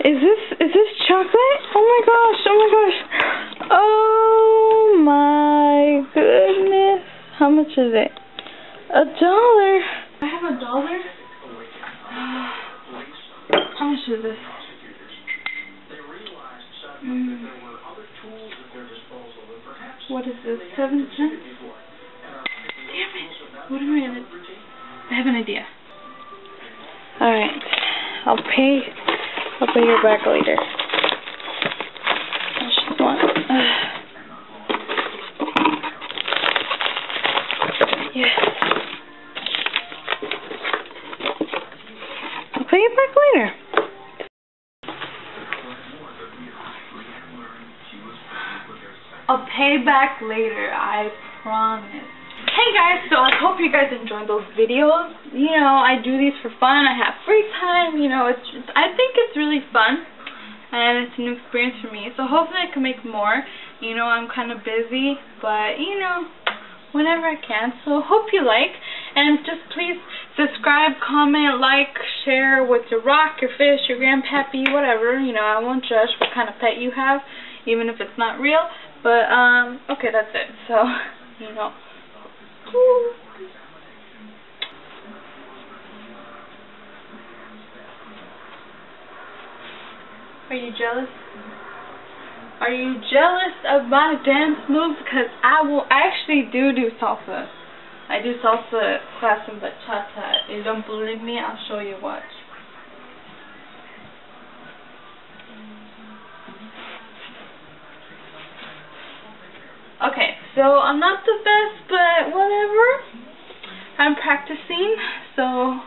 Is this is this chocolate? Oh my gosh! Oh my gosh! Oh my goodness! How much is it? A dollar. I have a dollar. How much is this? Mm. What is this? Seven cents? Damn it! What am I gonna? I have an idea. All right. I'll pay. I'll pay you back later. I just want. Uh, yes. I'll pay you back later. I'll pay back later. I promise. Hey guys, so I hope you guys enjoyed those videos. You know, I do these for fun. I have free time. You know, it's just, really fun. And it's a new experience for me. So hopefully I can make more. You know, I'm kind of busy. But, you know, whenever I can. So hope you like. And just please subscribe, comment, like, share with your rock, your fish, your grandpappy, whatever. You know, I won't judge what kind of pet you have. Even if it's not real. But, um, okay, that's it. So, you know. Are you jealous? Are you jealous of my dance moves? Because I will actually do do salsa. I do salsa class in bachata. You don't believe me, I'll show you. Watch. Okay, so I'm not the best, but whatever. I'm practicing, so